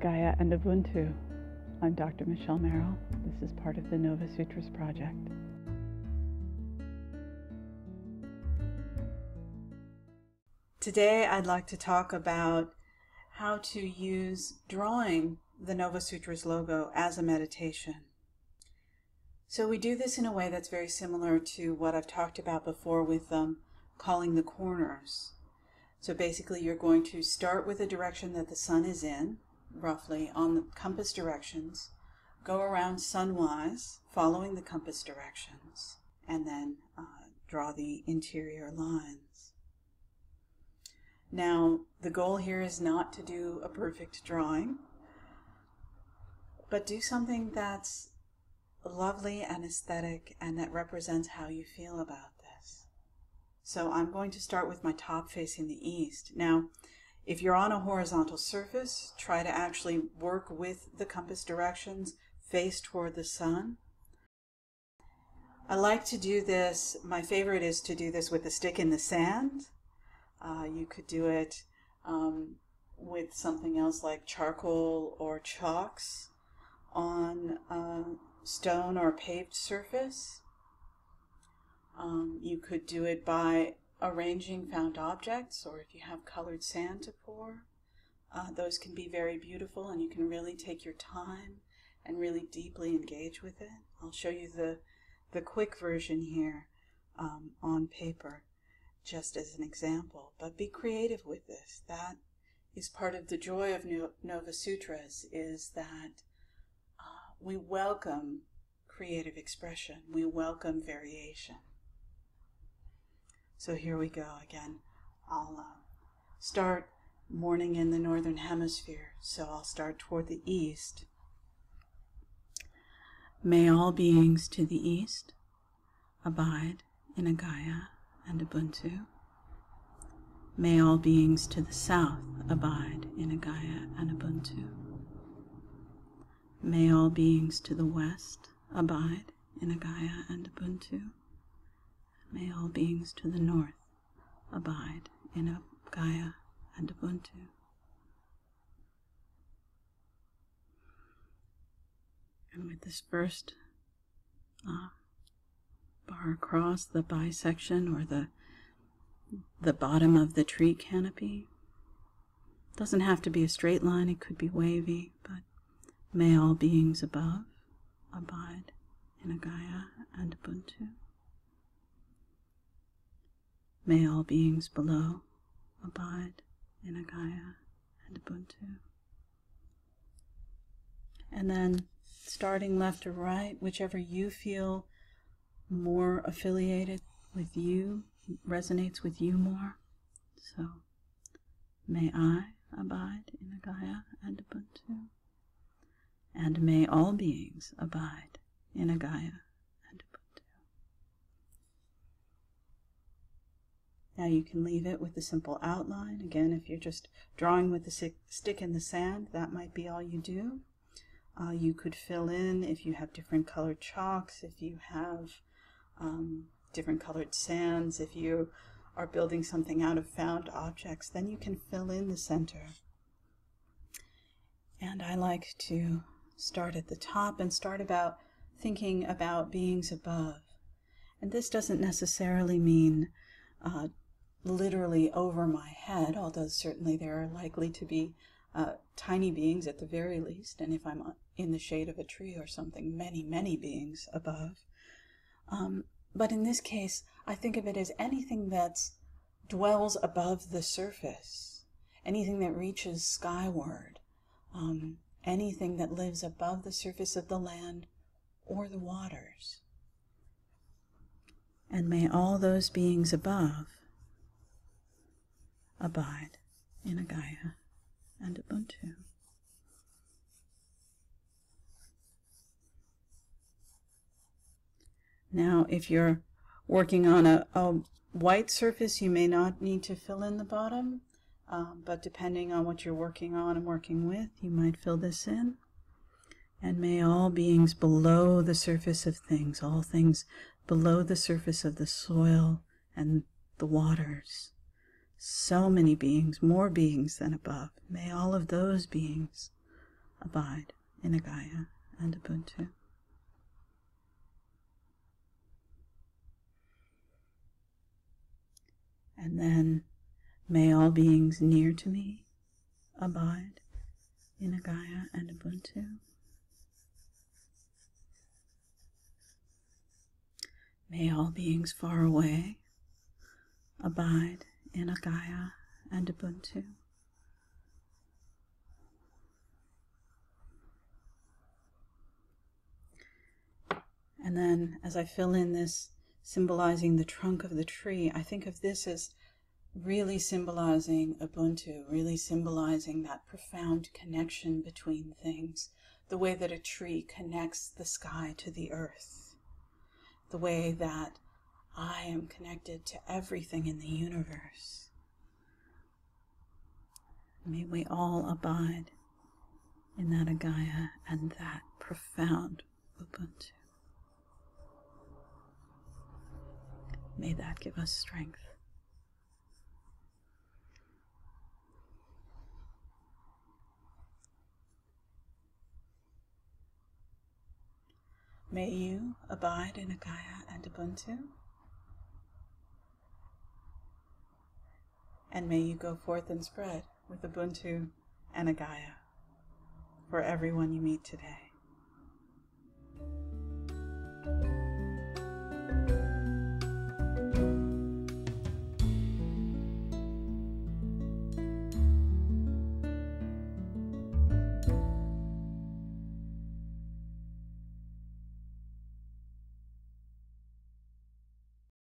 Gaia and Ubuntu. I'm Dr. Michelle Merrill. This is part of the Novasutras project. Today I'd like to talk about how to use drawing the Novasutras logo as a meditation. So we do this in a way that's very similar to what I've talked about before with um, calling the corners. So basically you're going to start with the direction that the sun is in, roughly on the compass directions, go around sunwise, following the compass directions, and then uh, draw the interior lines. Now, the goal here is not to do a perfect drawing, but do something that's lovely and aesthetic and that represents how you feel about this. So I'm going to start with my top facing the east. Now, if you're on a horizontal surface, try to actually work with the compass directions, face toward the sun. I like to do this, my favorite is to do this with a stick in the sand. Uh, you could do it um, with something else like charcoal or chalks on a stone or paved surface. Um, you could do it by arranging found objects or if you have colored sand to pour. Uh, those can be very beautiful and you can really take your time and really deeply engage with it. I'll show you the, the quick version here um, on paper just as an example. But be creative with this. That is part of the joy of Novasutras is that uh, we welcome creative expression. We welcome variation. So here we go again. I'll uh, start morning in the northern hemisphere, so I'll start toward the east. May all beings to the east abide in Agaya and Ubuntu. May all beings to the south abide in Agaya and Ubuntu. May all beings to the west abide in Agaya and Ubuntu. May all beings to the north abide in a Gaia and Ubuntu. And with this first uh, bar across the bisection or the the bottom of the tree canopy. Doesn't have to be a straight line, it could be wavy, but may all beings above abide in Agaya and Ubuntu. May all beings below abide in Agaya and Ubuntu. And then starting left or right, whichever you feel more affiliated with you, resonates with you more. So may I abide in Agaya and Ubuntu. And may all beings abide in a Now you can leave it with a simple outline. Again, if you're just drawing with the stick in the sand, that might be all you do. Uh, you could fill in if you have different colored chalks, if you have um, different colored sands, if you are building something out of found objects, then you can fill in the center. And I like to start at the top and start about thinking about beings above. And this doesn't necessarily mean uh, literally over my head, although certainly there are likely to be uh, tiny beings at the very least, and if I'm uh, in the shade of a tree or something, many, many beings above. Um, but in this case, I think of it as anything that dwells above the surface, anything that reaches skyward, um, anything that lives above the surface of the land or the waters. And may all those beings above abide in Agaya and Ubuntu. Now, if you're working on a, a, white surface, you may not need to fill in the bottom, um, but depending on what you're working on and working with, you might fill this in. And may all beings below the surface of things, all things below the surface of the soil and the waters, so many beings, more beings than above. May all of those beings abide in Agaya and Ubuntu. And then may all beings near to me abide in Agaya and Ubuntu. May all beings far away abide in Agaya and Ubuntu. And then as I fill in this symbolizing the trunk of the tree, I think of this as really symbolizing Ubuntu, really symbolizing that profound connection between things, the way that a tree connects the sky to the earth, the way that I am connected to everything in the universe. May we all abide in that Agaya and that profound Ubuntu. May that give us strength. May you abide in Agaya and Ubuntu. And may you go forth and spread with Ubuntu and a Agaya for everyone you meet today.